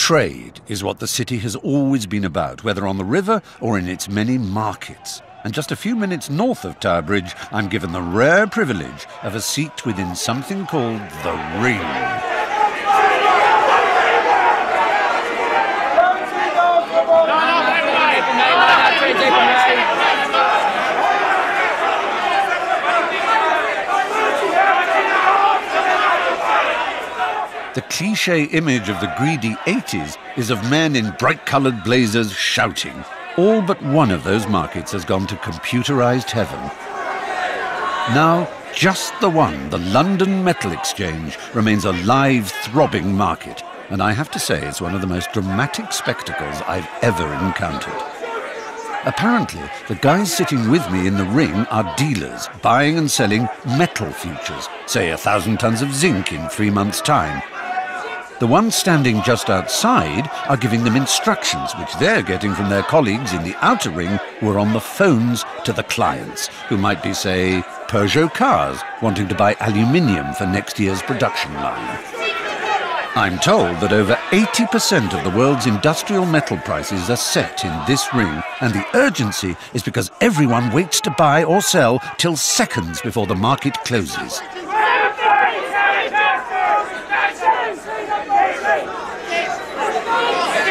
Trade is what the city has always been about, whether on the river or in its many markets. And just a few minutes north of Tower Bridge, I'm given the rare privilege of a seat within something called the Ring. The cliche image of the greedy 80s is of men in bright coloured blazers shouting. All but one of those markets has gone to computerised heaven. Now, just the one, the London Metal Exchange, remains a live, throbbing market, and I have to say it's one of the most dramatic spectacles I've ever encountered. Apparently, the guys sitting with me in the ring are dealers buying and selling metal futures, say a thousand tons of zinc in three months' time, the ones standing just outside are giving them instructions, which they're getting from their colleagues in the outer ring who are on the phones to the clients, who might be, say, Peugeot cars wanting to buy aluminium for next year's production line. I'm told that over 80% of the world's industrial metal prices are set in this ring, and the urgency is because everyone waits to buy or sell till seconds before the market closes. Vem, vem, vem!